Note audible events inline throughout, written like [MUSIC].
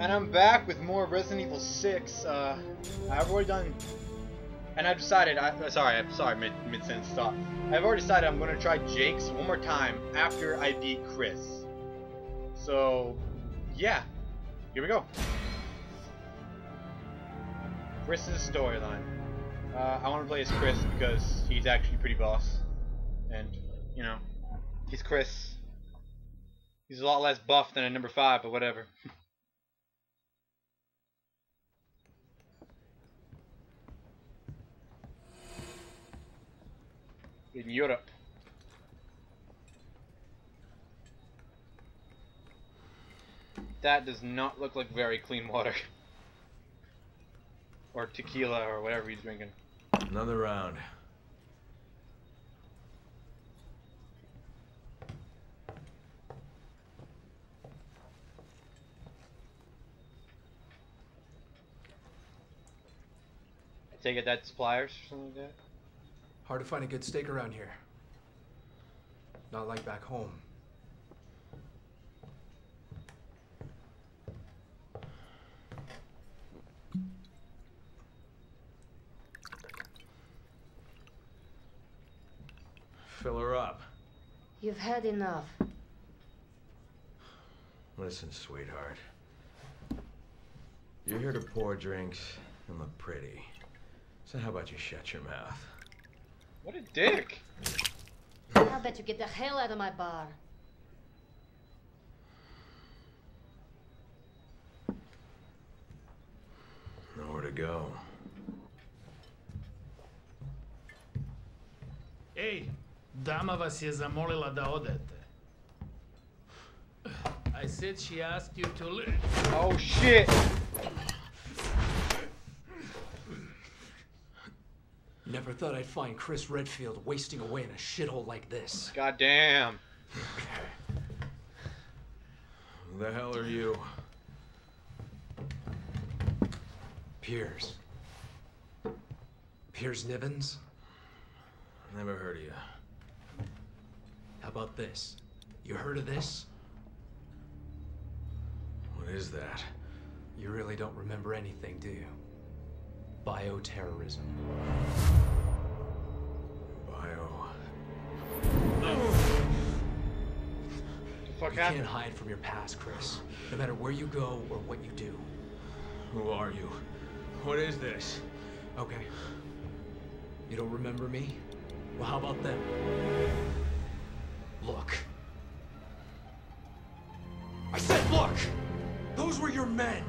And I'm back with more Resident Evil 6. Uh, I've already done, and I've decided. I, uh, sorry, I'm sorry, mid mid sentence stop. I've already decided I'm going to try Jake's one more time after I beat Chris. So, yeah, here we go. Chris's storyline. Uh, I want to play as Chris because he's actually pretty boss, and you know, he's Chris. He's a lot less buff than a number five, but whatever. [LAUGHS] in Europe. That does not look like very clean water. [LAUGHS] or tequila or whatever he's drinking. Another round. I take it that's pliers or something like that? Hard to find a good steak around here. Not like back home. Fill her up. You've had enough. Listen, sweetheart. You're here to pour drinks and look pretty. So how about you shut your mouth? What a dick! I bet you get the hell out of my bar. Nowhere to go. Ej, dama vas je zamolila da odete. I said she asked you to leave. Oh shit! Never thought I'd find Chris Redfield wasting away in a shithole like this. God damn. Who the hell are you? Piers. Piers Nivans? Never heard of you. How about this? You heard of this? What is that? You really don't remember anything, do you? Bioterrorism. You can't hide from your past, Chris. No matter where you go or what you do. Who are you? What is this? Okay. You don't remember me? Well, how about them? Look. I said look! Those were your men.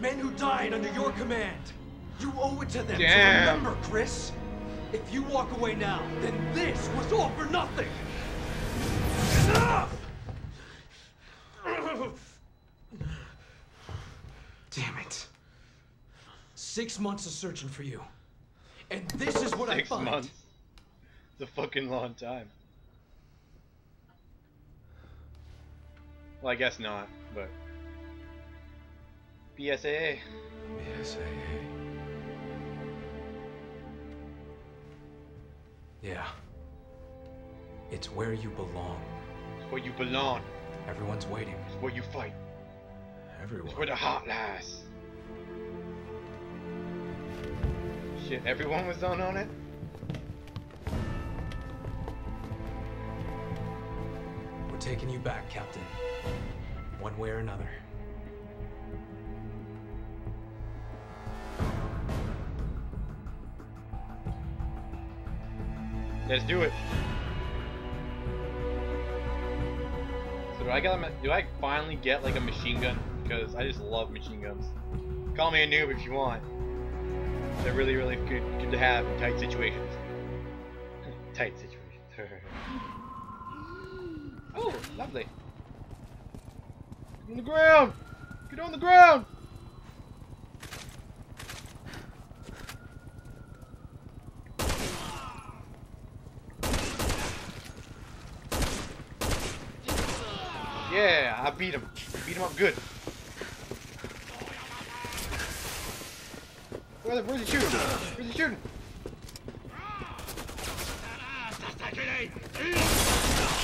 Men who died under your command. You owe it to them Damn. to remember, Chris. If you walk away now, then this was all for nothing. Damn it. Six months of searching for you. And this is what I Six find. months. It's a fucking long time. Well, I guess not, but. BSAA. BSAA. Yeah. It's where you belong. It's where you belong. Everyone's waiting. It's where you fight. Everyone. It's where the heart lies. Shit, everyone was on on it? We're taking you back, Captain. One way or another. Let's do it. Do I get a, do I finally get like a machine gun? Because I just love machine guns. Call me a noob if you want. They're really, really good, good to have in tight situations. [LAUGHS] tight situations. [LAUGHS] oh, lovely. On the ground! Get on the ground! Yeah, I beat him. Beat him up good. Where the, where's he shooting? Where's he shooting?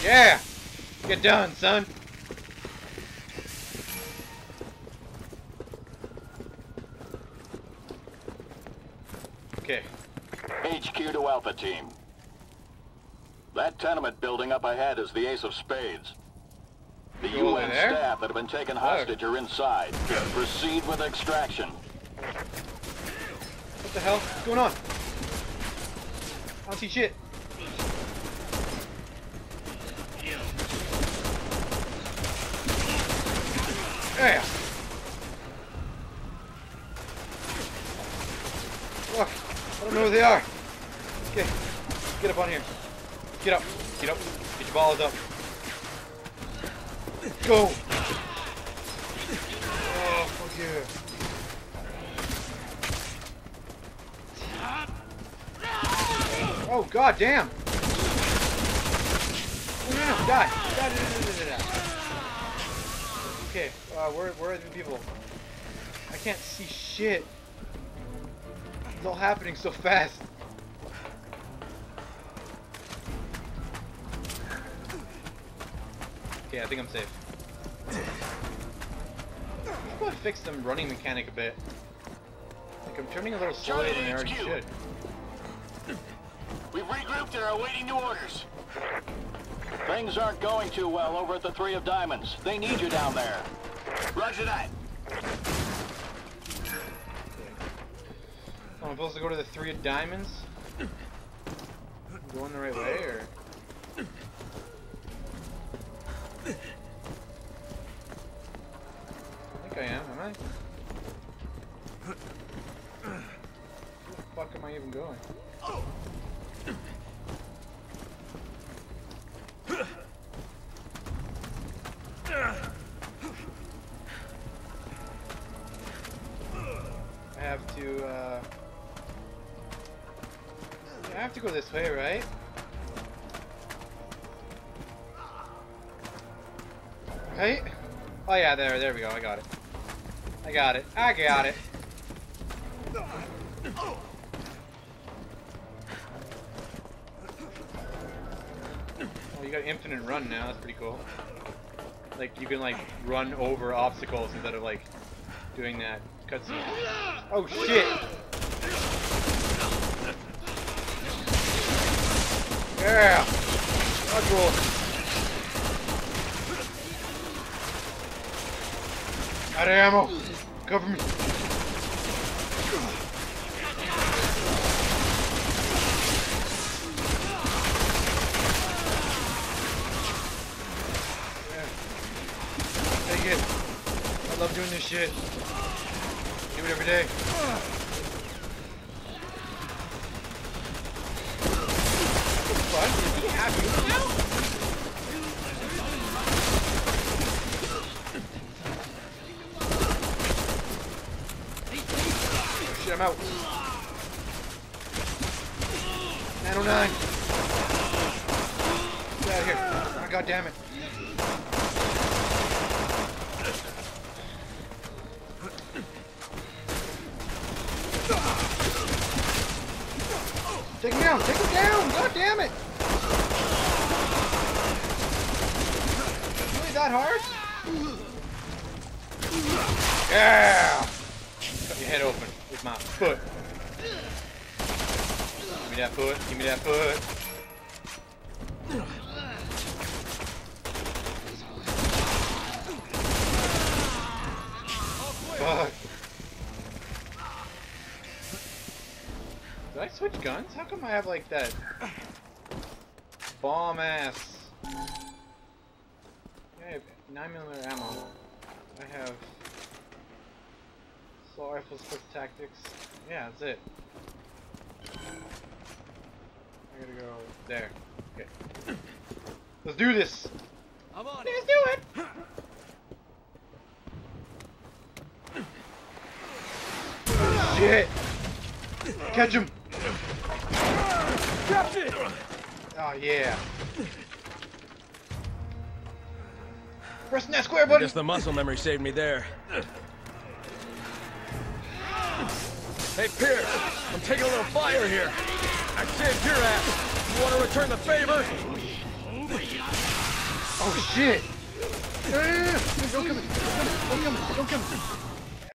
Yeah! Get done, son! Okay. HQ to Alpha Team. That tenement building up ahead is the Ace of Spades. The Go over UN there? staff that have been taken hostage are inside. Proceed with extraction. What the hell? What's going on? I don't see shit. Yeah. Fuck. I don't know who they are. Okay. Get up on here. Get up. Get up. Get your balls up. Go. Oh, fuck yeah. Oh god damn! Oh, no, no, die, die, die, die. Okay, uh, where, where are the people? I can't see shit. It's all happening so fast. Okay, I think I'm safe. Let's probably fix some running mechanic a bit. Like I'm turning a little slower than I already should. We've regrouped and are awaiting new orders. Things aren't going too well over at the Three of Diamonds. They need you down there. Roger that. So I'm supposed to go to the Three of Diamonds? Going the right way, or? I? Where the fuck am I even going? I have to, uh... I have to go this way, right? Right? Oh yeah, there, there we go, I got it. I got it, I got it. Oh, you got infinite run now, that's pretty cool. Like, you can like, run over obstacles instead of like, doing that cutscene. Oh shit! Yeah! Dodge! Out of ammo! Cover me! Take it! I love doing this shit. Do it every day. Fun? Is he happy now? Oh, shit, I'm out. 909. Get out of here. Oh, God damn it. Take him down! Take him down! God damn it! Really that hard? Yeah! Cut your head open with my foot. Give me that foot. Give me that foot. Fuck. Did I switch guns? How come I have like that bomb ass? I have 9mm ammo. I have assault rifles plus tactics. Yeah, that's it. I gotta go there. Okay. [CLEARS THROAT] Let's do this! I'm on Let's do it! [CLEARS THROAT] Shit! Catch him! Captain! Oh yeah. Pressing that square I button! guess the muscle memory saved me there. Hey, Piers, I'm taking a little fire here. I saved your ass. You want to return the favor? Oh shit! Yeah. Don't kill me! Don't kill me! Don't kill me! Don't kill me!